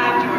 had your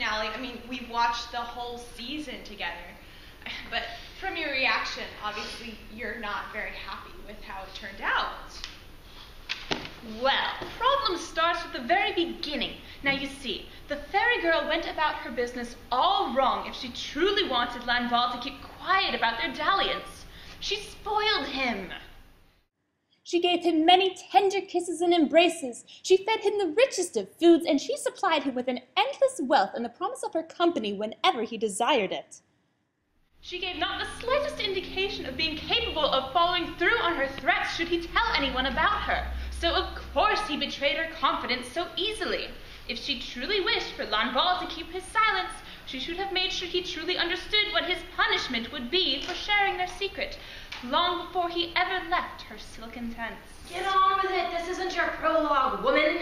finale. I mean, we watched the whole season together. But from your reaction, obviously you're not very happy with how it turned out. Well, problem starts at the very beginning. Now you see, the fairy girl went about her business all wrong if she truly wanted Lanval to keep quiet about their dalliance. She spoiled him. She gave him many tender kisses and embraces. She fed him the richest of foods, and she supplied him with an endless wealth and the promise of her company whenever he desired it. She gave not the slightest indication of being capable of following through on her threats should he tell anyone about her. So of course he betrayed her confidence so easily. If she truly wished for Lanval to keep his silence, she should have made sure he truly understood what his punishment would be for sharing their secret, long before he ever left her silken tents. Get on with it. This isn't your prologue, woman.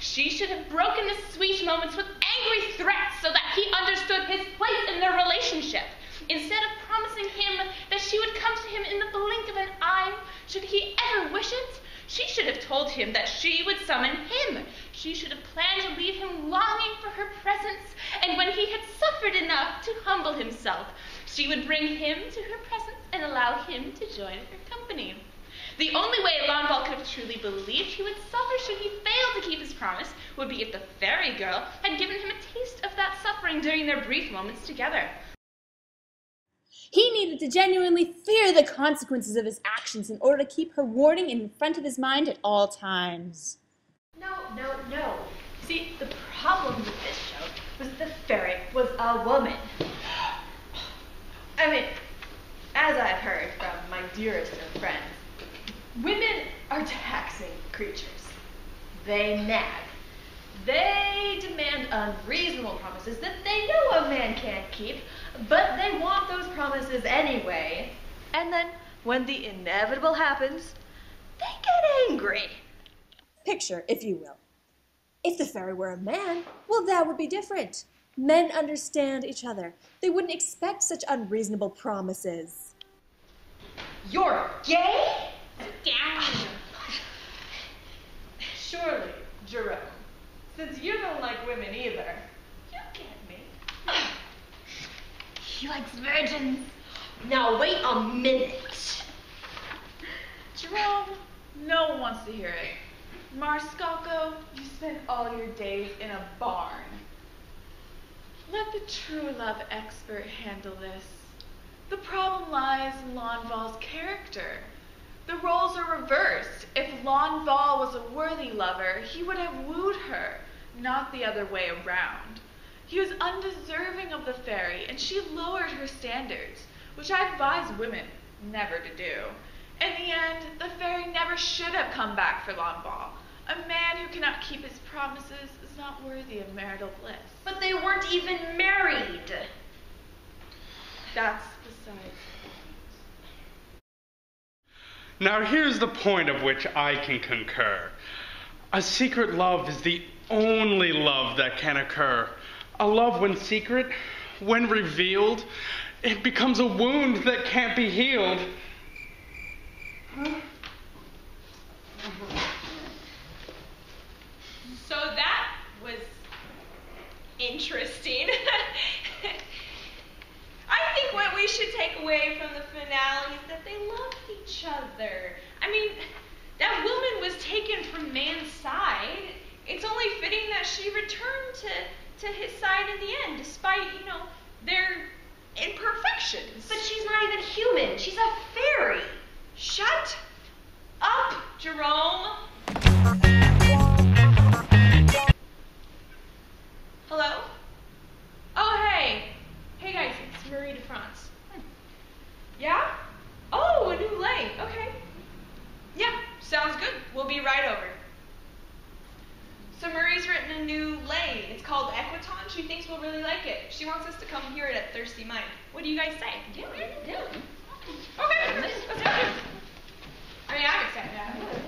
She should have broken the sweet moments with angry threats so that he understood his place in their relationship. Instead of promising him that she would come to him in the blink of an eye, should he ever wish it, she should have told him that she would summon him. She should have planned to leave him longing for her presence, and when he had suffered enough to humble himself, she would bring him to her presence and allow him to join her company. The only way Lanval could have truly believed he would suffer should he fail to keep his promise would be if the fairy girl had given him a taste of that suffering during their brief moments together. He needed to genuinely fear the consequences of his actions in order to keep her warning in front of his mind at all times. No, no, no. See, the problem with this show was that the fairy was a woman. I mean, as I've heard from my dearest of friends, women are taxing creatures. They nag. They demand unreasonable promises that they know a man can't keep, but they want those promises anyway. And then, when the inevitable happens, they get angry. Picture, if you will. If the fairy were a man, well, that would be different. Men understand each other. They wouldn't expect such unreasonable promises. You're gay? Down. Surely, Jerome, since you don't like women either, you get me. He likes virgins. Now wait a minute. Jerome, no one wants to hear it. Marescalco, you spent all your days in a barn. Let the true love expert handle this. The problem lies in Lanval's character. The roles are reversed. If Lanval was a worthy lover, he would have wooed her, not the other way around. He was undeserving of the fairy, and she lowered her standards, which I advise women never to do. In the end, the fairy never should have come back for Lanval. A man who cannot keep his promises is not worthy of marital bliss. But they weren't even married. That's besides. Now, here's the point of which I can concur. A secret love is the only love that can occur. A love, when secret, when revealed, it becomes a wound that can't be healed. So that was interesting. I think what we should take away from the finale is that they loved each other. I mean, that woman was taken from man's side. It's only fitting that she returned to, to his side in the end, despite, you know, their imperfections. But she's not even human. She's a fairy. Right over. So Marie's written a new lay. It's called Equitan. She thinks we'll really like it. She wants us to come hear it at Thirsty Mind. What do you guys say? Do yeah. Okay, let's, let's do it. I mean, I'm excited.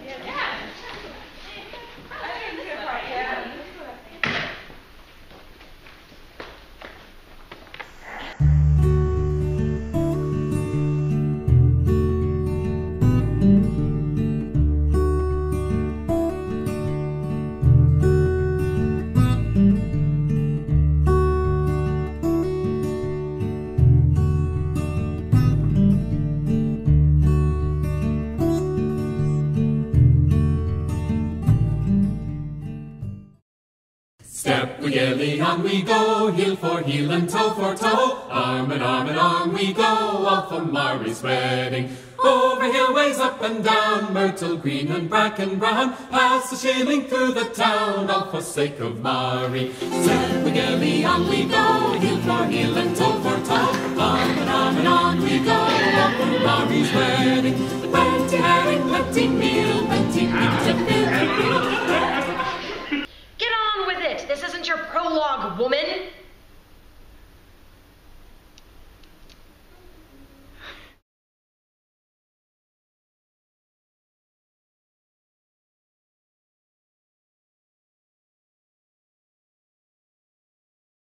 Step gaily on we go, heel for heel and toe for toe. Arm in arm in arm we go, off for Mairi's wedding. Over hillways up and down, myrtle green and bracken brown. Pass the shilling through the town, all for sake of Mairi. Step gaily on we go, heel for heel and toe for toe. Arm in arm and arm we go, off for Mairi's wedding. Plenty herring, plenty meal, plenty meat and plenty meal. woman